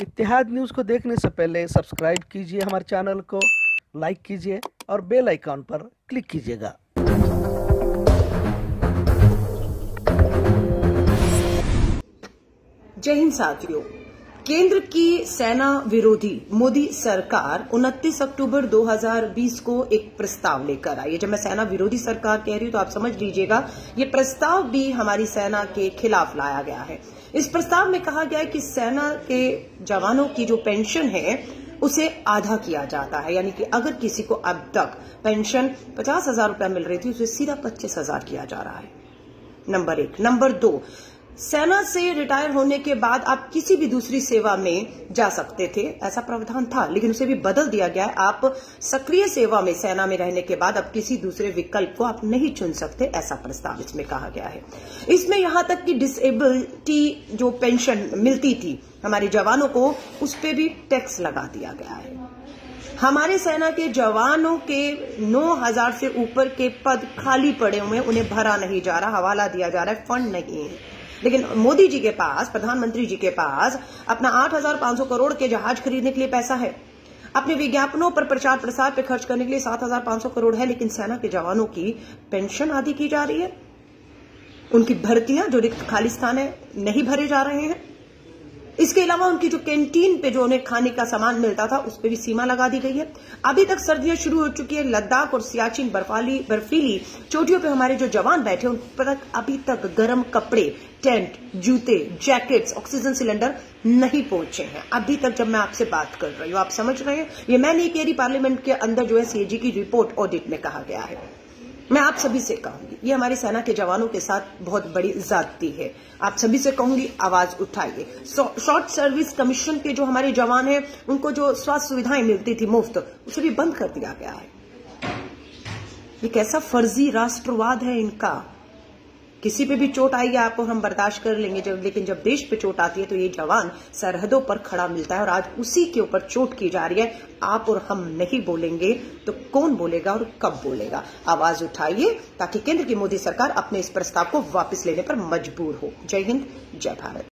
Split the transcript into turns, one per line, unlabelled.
इतिहाद news को देखने से पहले सब्सक्राइब कीजिए हमारे चैनल को, लाइक कीजिए और बेल आइकॉन पर क्लिक कीजिएगा।
जय हिंद साथियों। केंद्र की सेना विरोधी मोदी सरकार 29 अक्टूबर 2020 को एक प्रस्ताव लेकर आई है। जब मैं सेना विरोधी सरकार कह रही हूँ तो आप समझ लीजिएगा, ये प्रस्ताव भी हमारी सेना के खिलाफ लाया गया है। इस प्रस्ताव में कहा गया है कि सेना के जवानों की जो पेंशन है, उसे आधा किया जाता है। यानी कि अगर किसी को अब तक पेंशन पचास हज़ार रुपया मिल रही थी, उसे सीधा पच्चीस हज़ार किया जा रहा है। नंबर एक। नंबर दो सेना से रिटायर होने के बाद आप किसी भी दूसरी सेवा में जा सकते थे, ऐसा प्रावधान था, लेकिन उसे भी बदल दिया गया। है आप सक्रिय सेवा में, सेना में रहने के बाद अब किसी दूसरे विकल्प को आप नहीं चुन सकते, ऐसा प्रस्ताव इसमें कहा गया है। इसमें यहाँ तक कि डिसेबिलिटी जो पेंशन मिलती थी, हमारे जवानों को, उस पर भी टैक्स लगा दिया गया है। हमारे सेना के जवानों के 9000 से ऊपर के पद खाली पड़े हुए उन्हें भरा नहीं जा रहा, हवाला दिया जा रहा है, फंड नहीं है। लेकिन मोदी जी के पास प्रधानमंत्री जी के पास अपना 8,500 करोड़ के जहाज़ खरीदने के लिए पैसा है। अपने विज्ञापनों पर प्रचार प्रसार पर खर्च करने के लिए 7,500 करोड़ है लेकिन सेना के जवानों की पेंशन आदि की जा रही है। उनकी भर्तियाँ जो रिक्त खालिस्तान है नहीं भरे जा रहे हैं। इसके अलावा उनकी जो कैंटीन पे जो उन्हें खाने का सामान मिलता था, उस पर भी सीमा लगा दी गई है। अभी तक सर्दियाँ शुरू हो चुकी है। लद्दाख और सियाचिन, बर्फाली, बर्फीली चोटियों पे हमारे जो जवान बैठे उन पर अभी तक गर्म कपड़े, टेंट, जूते, जैकेट्स, ऑक्सीजन सिलेंडर नहीं पहुँचे हैं। अभी तक जब मैं आपसे बात कर रही हूँ, आप समझ रहे हैं। ये मैं नहीं कह रही पार्लियामेंट के अंदर जो है, सीएजी की रिपोर्ट ऑडिट में कहा गया है। मैं आप सभी से कहूँगी, ये हमारी सेना के जवानों के साथ बहुत बड़ी जाति है। आप सभी से कहूँगी, आवाज़ उठाइए। शॉर्ट सर्विस कमीशन के जो हमारे जवान हैं, उनको जो स्वास्थ्य सुविधाएँ मिलती थी मुफ़्त, उसे भी बंद कर दिया गया है। ये कैसा फर्जी राष्ट्रवाद है इनका? किसी पे भी चोट आएगी आपको हम बर्दाश्त कर लेंगे जब, लेकिन जब देश पे चोट आती है तो ये जवान सरहदों पर खड़ा मिलता है और आज उसी के ऊपर चोट की जा रही है। आप और हम नहीं बोलेंगे तो कौन बोलेगा और कब बोलेगा? आवाज़ उठाइए ताकि केंद्र की मोदी सरकार अपने इस प्रस्ताव को वापस लेने पर मजबूर हो। जय हिंद, जय भारत।